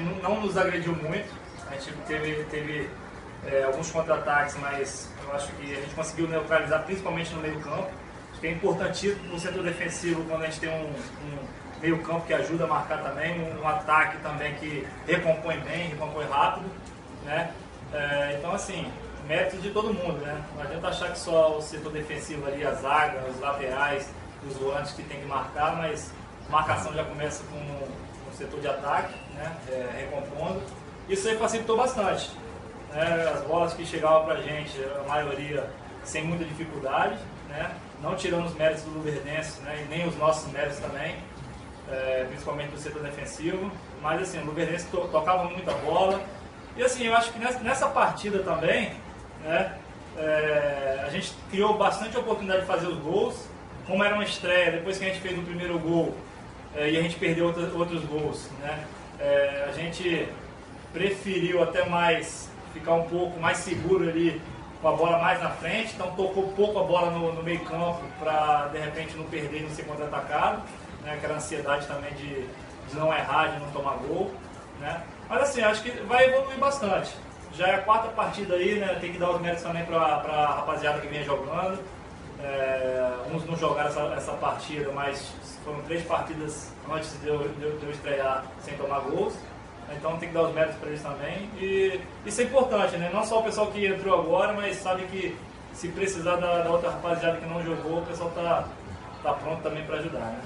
também não, não nos agrediu muito. A gente teve, teve é, alguns contra-ataques, mas eu acho que a gente conseguiu neutralizar principalmente no meio campo. Acho que é importantíssimo no setor defensivo quando a gente tem um, um meio campo que ajuda a marcar também, um, um, ataque também que recompõe bem, recompõe rápido. Né? É, então assim, mérito de todo mundo, né? Não adianta achar que só o setor defensivo ali, a zaga, os laterais, os volantes que tem que marcar, mas marcação já começa com o setor de ataque, né? É, recompondo. Isso aí facilitou bastante. Né? As bolas que chegavam para a gente, a maioria sem muita dificuldade, né? não tirando os méritos do Luverdense né? e nem os nossos méritos também, é, principalmente do setor defensivo. Mas assim, o Luverdense to tocava muita bola. E assim, eu acho que nessa, nessa partida também, né? É, a gente criou bastante oportunidade de fazer os gols. Como era uma estreia, depois que a gente fez o primeiro gol e a gente perdeu outros, outros gols, né? É, a gente preferiu até mais ficar um pouco mais seguro ali com a bola mais na frente, então tocou pouco a bola no, no meio campo para de repente não perder e não ser contra-atacado, né? aquela ansiedade também de, de, não errar, de não tomar gol. Né? Mas assim, acho que vai evoluir bastante. Já é a quarta partida aí, né? Tem que dar os méritos também para a rapaziada que vem jogando. É, uns não jogaram essa, essa partida, mas foram três partidas antes de eu, de eu, de eu estrear sem tomar gols. Então tem que dar os méritos para eles também. E isso é importante, né? Não só o pessoal que entrou agora, mas sabe que se precisar da, da outra rapaziada que não jogou, o pessoal tá, tá pronto também para ajudar, né?